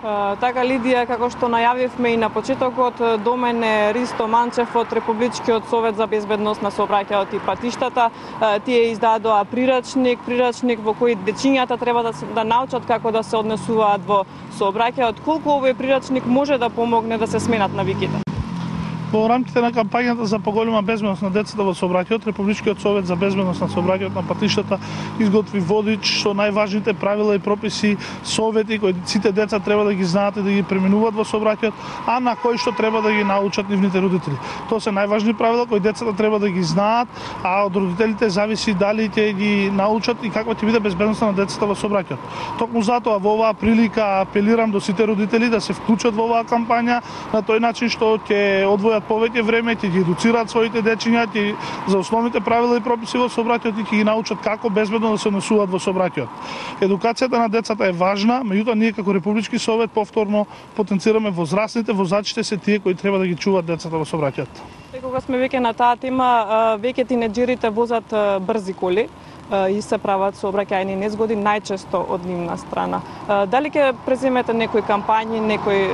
Така Лидија, како што најавивме и на почетокот, до мене Ристо Манчев од Републичкиот совет за безбедност на сообраќајот и патиштата. Тие издадоа прирачник, прирачник во кој дечињата треба да, да научат како да се однесуваат во сообраќајот. Колку овој прирачник може да помогне да се сменат навиките? Во рамките на кампањата за поголема безбедност на децата во сообраќајот, Републичкиот совет за безбедност на сообраќајот на патиштата изготви водич со најважните правила и прописи, совети кои сите деца треба да ги знаат и да ги преминуваат во сообраќајот, а на кои што треба да ги научат нивните родители. Тоа се најважни правила кои децата треба да ги знаат, а од родителите зависи дали ќе ги научат и каква ќе биде безбедноста на децата во сообраќајот. Токму затоа во оваа прилика апелирам до сите родители да се вклучат во оваа кампања на тој начин што ќе одвојат имаат повеќе време, ќе ги едуцираат своите дечиња ќе за основните правила и прописи во сообраќајот и ќе ги научат како безбедно да се носуваат во сообраќајот. Едукацијата на децата е важна, меѓутоа ние како Републички совет повторно потенцираме возрастните возачите се тие кои треба да ги чуваат децата во сообраќајот. Кога сме веќе на таа тема, веќе тинеџерите возат брзи коли и се прават сообраќајни незгоди најчесто од нивна страна. Дали ќе преземете некои кампањи, некои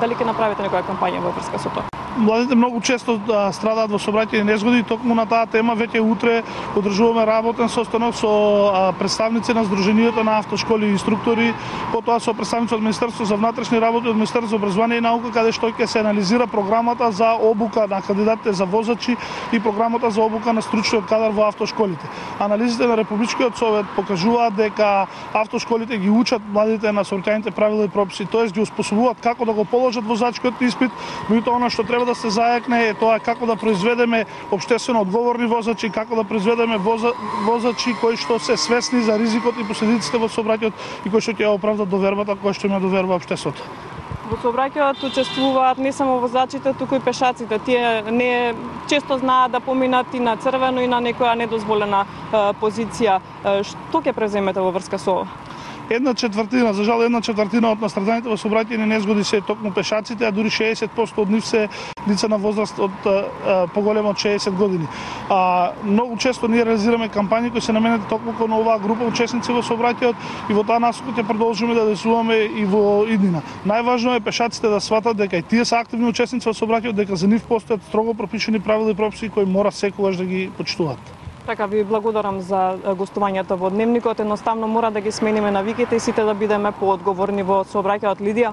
дали ќе направите некоја кампања во врска со тоа? Младите многу често да, страдаат во сообраќајни незгоди токму на таа тема веќе утре одржуваме работен состанок со представници на Сдруженијето на автошколи и инструктори, потоа со представници од Министерството за внатрешни работи, од Министерството за образование и наука, каде што ќе се анализира програмата за обука на кандидатите за возачи и програмата за обука на стручниот кадар во автошколите. Анализите на Републичкиот совет покажуваат дека автошколите ги учат младите на сообраќајните правила и прописи, тоест ги успособуваат како да го положат возачкиот испит, меѓутоа она што треба треба да се зајакне е тоа како да произведеме обштествено одговорни возачи, како да произведеме воза, возачи кои што се свесни за ризикот и последиците во сообраќајот и кои што ќе оправдат довербата која што има доверба обштеството. Во сообраќајот учествуваат не само возачите, туку и пешаците. Тие не често знаат да поминат и на црвено и на некоја недозволена позиција. Што ќе преземете во врска со ова? Една четвртина, за жал една четвртина од настраданите во сообраќајни незгоди се токму пешаците, а дури 60% од нив се лица на возраст од поголема поголемо од 60 години. А многу често ние реализираме кампањи кои се наменети токму кон оваа група учесници во сообраќајот и во таа насока ќе продолжиме да десуваме и во иднина. Најважно е пешаците да сватат дека и тие се активни учесници во сообраќајот, дека за нив постојат строго пропишани правила и прописи кои мора секогаш да ги почитуваат. Така ви благодарам за гостувањето во Дневникот. Едноставно мора да ги смениме навиките и сите да бидеме поодговорни во сообраќајот Лидија.